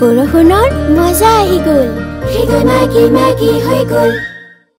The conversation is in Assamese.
বৰষুণৰ মজা আহি গ'ল। মাগি মাগি হৈ গ'ল।